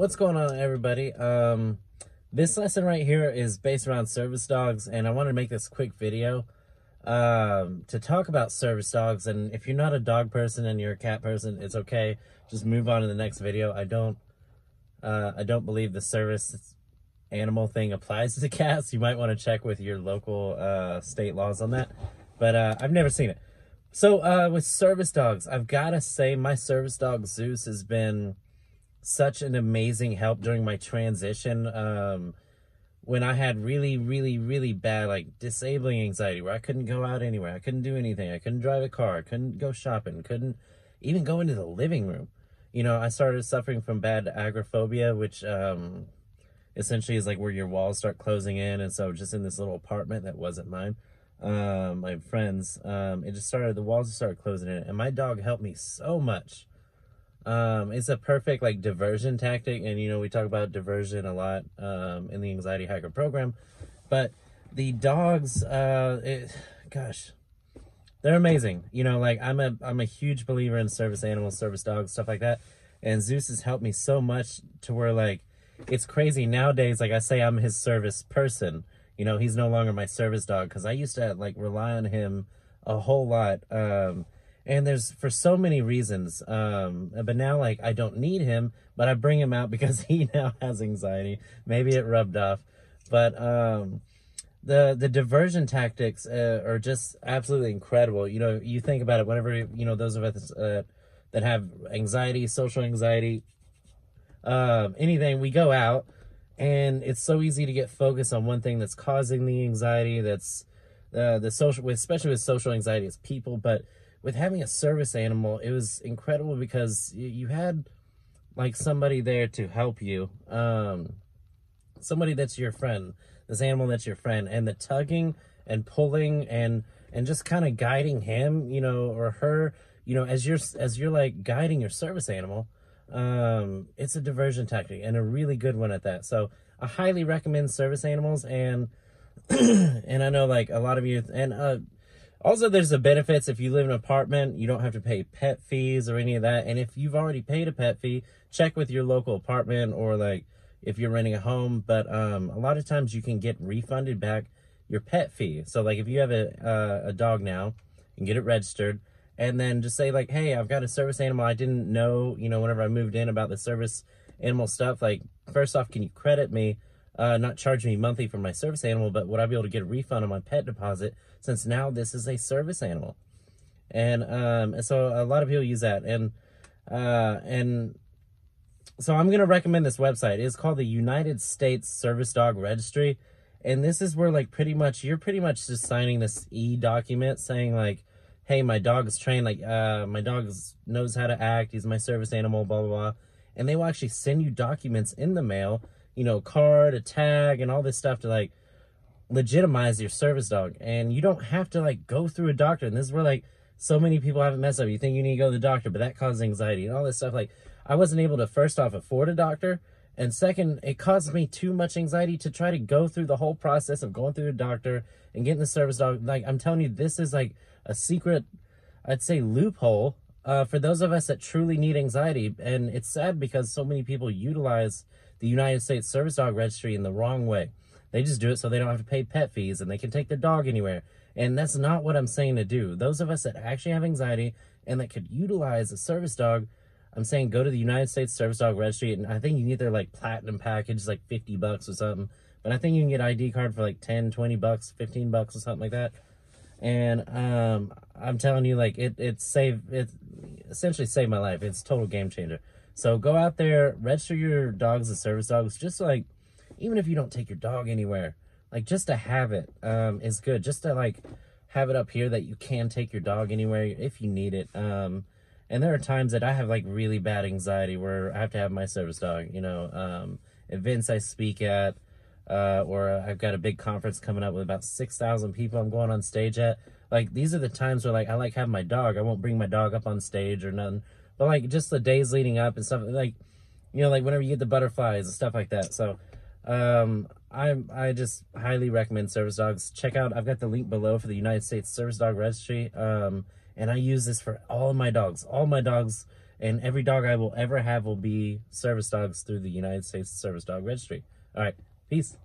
what's going on everybody? Um this lesson right here is based around service dogs and i want to make this quick video um to talk about service dogs. And if you're not a dog person and you're a cat person it's okay. Just move on to the next video. I don't uh i don't believe the service animal thing applies to cats. You might want to check with your local uh state laws on that. But uh i've never seen it. So uh with service dogs i've gotta say my service dog zeus has been such an amazing help during my transition um, when I had really, really, really bad, like disabling anxiety where I couldn't go out anywhere. I couldn't do anything. I couldn't drive a car. I couldn't go shopping. Couldn't even go into the living room. You know, I started suffering from bad agoraphobia, which um, essentially is like where your walls start closing in. And so just in this little apartment that wasn't mine, um, my friends, um, it just started, the walls just started closing in. And my dog helped me so much um, it's a perfect like diversion tactic, and you know we talk about diversion a lot um, in the Anxiety Hacker program. But the dogs, uh, it, gosh, they're amazing. You know, like I'm a I'm a huge believer in service animals, service dogs, stuff like that. And Zeus has helped me so much to where like it's crazy nowadays. Like I say, I'm his service person. You know, he's no longer my service dog because I used to like rely on him a whole lot. Um, and there's for so many reasons um but now like i don't need him but i bring him out because he now has anxiety. Maybe it rubbed off. But um the the diversion tactics uh, are just absolutely incredible. You know you think about it whenever you know those of us uh, that have anxiety social anxiety um anything we go out and it's so easy to get focused on one thing that's causing the anxiety that's uh, the social especially with social anxiety it's people. But with having a service animal, it was incredible because you had like somebody there to help you. Um, somebody that's your friend, this animal that's your friend, and the tugging and pulling and and just kind of guiding him, you know, or her, you know, as you're as you're like guiding your service animal. Um, it's a diversion tactic and a really good one at that. So I highly recommend service animals and and I know like a lot of you and uh also, there's the benefits if you live in an apartment, you don't have to pay pet fees or any of that. And if you've already paid a pet fee, check with your local apartment or like if you're renting a home. But um, a lot of times you can get refunded back your pet fee. So like if you have a, uh, a dog now, and get it registered and then just say like, hey, I've got a service animal. I didn't know, you know, whenever I moved in about the service animal stuff, like first off, can you credit me? Uh, not charge me monthly for my service animal, but would I be able to get a refund on my pet deposit since now this is a service animal? And, um, so a lot of people use that. And, uh, and so I'm going to recommend this website. It's called the United States Service Dog Registry. And this is where like pretty much, you're pretty much just signing this e-document saying like, hey, my dog is trained, like, uh, my dog knows how to act. He's my service animal, blah, blah, blah. And they will actually send you documents in the mail you know, card, a tag, and all this stuff to like legitimize your service dog. And you don't have to like go through a doctor. And this is where like so many people have it messed up. You think you need to go to the doctor, but that causes anxiety and all this stuff. Like I wasn't able to first off afford a doctor. And second, it caused me too much anxiety to try to go through the whole process of going through a doctor and getting the service dog. Like I'm telling you, this is like a secret, I'd say loophole uh, for those of us that truly need anxiety. And it's sad because so many people utilize the United States Service Dog Registry in the wrong way. They just do it so they don't have to pay pet fees and they can take their dog anywhere. And that's not what I'm saying to do. Those of us that actually have anxiety and that could utilize a service dog, I'm saying go to the United States Service Dog Registry and I think you get their like platinum package, like 50 bucks or something. But I think you can get ID card for like 10, 20 bucks, 15 bucks or something like that. And um, I'm telling you, like it, it saved, it essentially saved my life. It's total game changer. So go out there, register your dogs as service dogs, just like, even if you don't take your dog anywhere, like just to have it um, is good. Just to like have it up here that you can take your dog anywhere if you need it. Um, and there are times that I have like really bad anxiety where I have to have my service dog, you know, um, events I speak at, uh, or I've got a big conference coming up with about 6,000 people I'm going on stage at. Like, these are the times where like I like having my dog. I won't bring my dog up on stage or nothing but like just the days leading up and stuff like you know like whenever you get the butterflies and stuff like that. So um i i just highly recommend service dogs. Check out i've got the link below for the united states service dog registry. Um and i use this for all my dogs. All my dogs and every dog I will ever have will be service dogs through the United States Service Dog Registry. All right, peace.